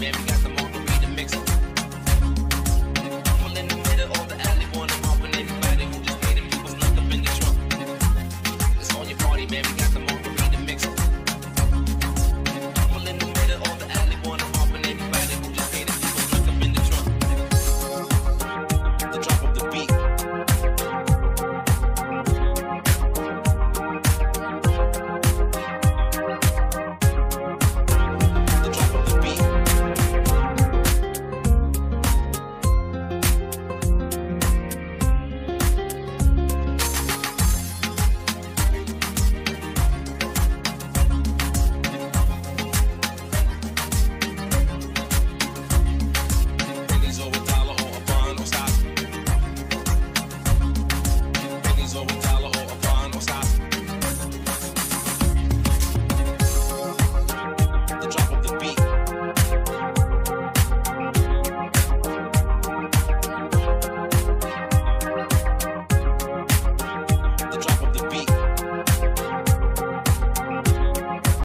baby. always